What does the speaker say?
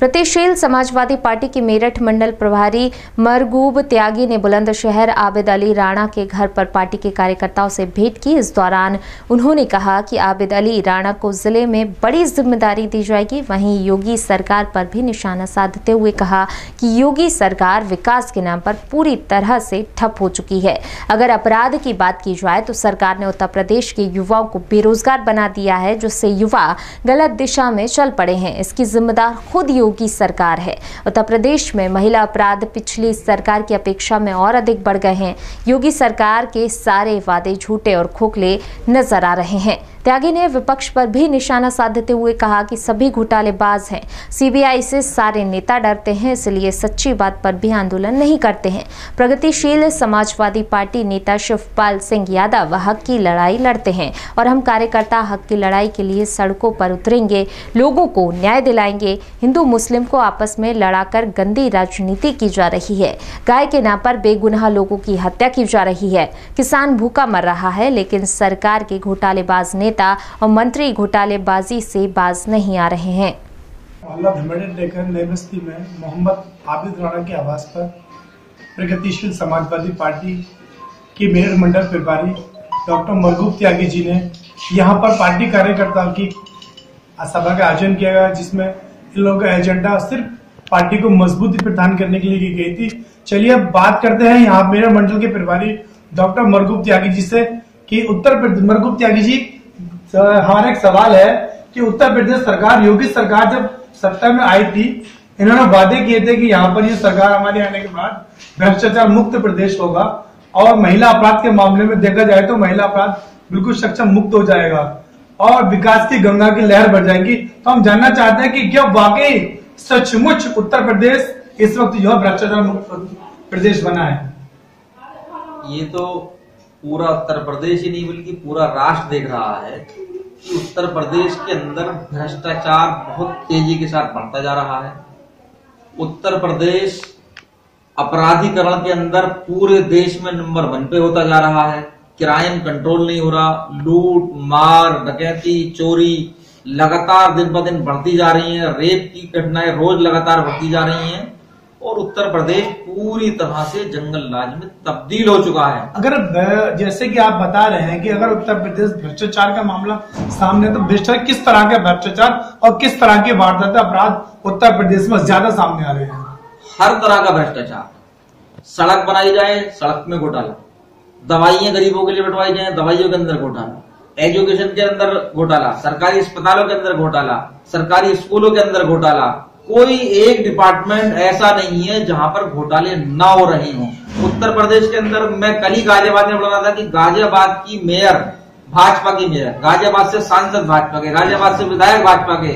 प्रगतिशील समाजवादी पार्टी के मेरठ मंडल प्रभारी मरगूब त्यागी ने बुलंदशहर आबिद अली राणा के घर पर पार्टी के कार्यकर्ताओं से भेंट की। इस दौरान उन्होंने कहा कि आबिद अली राणा को ज़िले में बड़ी ज़िम्मेदारी दी जाएगी। वहीं योगी सरकार पर भी निशाना साधते हुए कहा कि योगी सरकार विकास के नाम पर पूरी तरह से ठप हो चुकी है। अगर अपराध की बात की जाए तो सरकार ने उत्तर प्रदेश के युवाओं को बेरोजगार बना दिया है, जिससे युवा गलत दिशा में चल पड़े हैं। इसकी जिम्मेदार खुद योगी सरकार है। उत्तर प्रदेश में महिला अपराध पिछली सरकार की अपेक्षा में और अधिक बढ़ गए हैं। योगी सरकार के सारे वादे झूठे और खोखले नज़र आ रहे हैं। त्यागी ने विपक्ष पर भी निशाना साधते हुए कहा कि सभी घोटालेबाज हैं। सीबीआई से सारे नेता डरते हैं, इसलिए सच्ची बात पर भी आंदोलन नहीं करते हैं। प्रगतिशील समाजवादी पार्टी नेता शिवपाल सिंह यादव हक की लड़ाई लड़ते हैं और हम कार्यकर्ता हक की लड़ाई के लिए सड़कों पर उतरेंगे, लोगों को न्याय दिलाएँगे। हिंदू, मुस्लिम को आपस में लड़ाकर गंदी राजनीति की जा रही है। गाय के नाम पर बेगुनाह लोगों की हत्या की जा रही है। किसान भूखा मर रहा है, लेकिन सरकार के घोटालेबाज नेता और मंत्री घोटालेबाजी से बाज नहीं आ रहे हैं। मोहम्मद राणा के आवास पर प्रगतिशील समाजवादी पार्टी के मेयर मंडल प्रभारी डॉक्टर मरगूब त्यागी जी ने यहाँ पर पार्टी कार्यकर्ताओं की सभा का आयोजन किया गया, जिसमें इन लोगों का एजेंडा सिर्फ़ पार्टी को मजबूती प्रदान करने के लिए की गई थी। चलिए अब बात करते हैं यहाँ मेयर मंडल के प्रभारी डॉक्टर मरगूब त्यागी जी से कि उत्तर मरगूब त्यागी जी हमारा एक सवाल है कि उत्तर प्रदेश सरकार, योगी सरकार जब सत्ता में आई थी, इन्होंने वादे किए थे कि यहाँ पर ये सरकार हमारे आने के बाद भ्रष्टाचार मुक्त प्रदेश होगा और महिला अपराध के मामले में देखा जाए तो महिला अपराध बिल्कुल सक्षम मुक्त हो जाएगा और विकास की गंगा की लहर बढ़ जाएगी। तो हम जानना चाहते हैं कि क्या वाकई सचमुच उत्तर प्रदेश इस वक्त जो भ्रष्टाचार मुक्त प्रदेश बना है? ये तो पूरा उत्तर प्रदेश ही नहीं, बल्कि पूरा राष्ट्र देख रहा है कि उत्तर प्रदेश के अंदर भ्रष्टाचार बहुत तेज़ी के साथ बढ़ता जा रहा है। उत्तर प्रदेश अपराधीकरण के अंदर पूरे देश में नंबर वन पे होता जा रहा है। क्राइम कंट्रोल नहीं हो रहा, लूट, मार, डकैती, चोरी लगातार दिन ब दिन बढ़ती जा रही है। रेप की घटनाएँ रोज लगातार बढ़ती जा रही हैं। और उत्तर प्रदेश पूरी तरह से जंगल राज में तब्दील हो चुका है। अगर जैसे कि आप बता रहे हैं कि अगर उत्तर प्रदेश भ्रष्टाचार का मामला सामने तो भ्रष्टाचार किस तरह के भ्रष्टाचार और किस तरह के वारदात अपराध उत्तर प्रदेश में ज़्यादा सामने आ रहे हैं? हर तरह का भ्रष्टाचार। सड़क बनाई जाए सड़क में घोटाला। दवाइयाँ गरीबों के लिए बंटवाई जाए दवाइयों के अंदर घोटाला। एजुकेशन के अंदर घोटाला सरकारी अस्पतालों के अंदर घोटाला सरकारी स्कूलों के अंदर घोटाला कोई एक डिपार्टमेंट ऐसा नहीं है जहाँ पर घोटाले ना हो रहे हो। उत्तर प्रदेश के अंदर मैं कल ही गाजियाबाद में बोला था कि गाजियाबाद की मेयर भाजपा की मेयर गाजियाबाद से सांसद भाजपा के, गाजियाबाद से विधायक भाजपा के।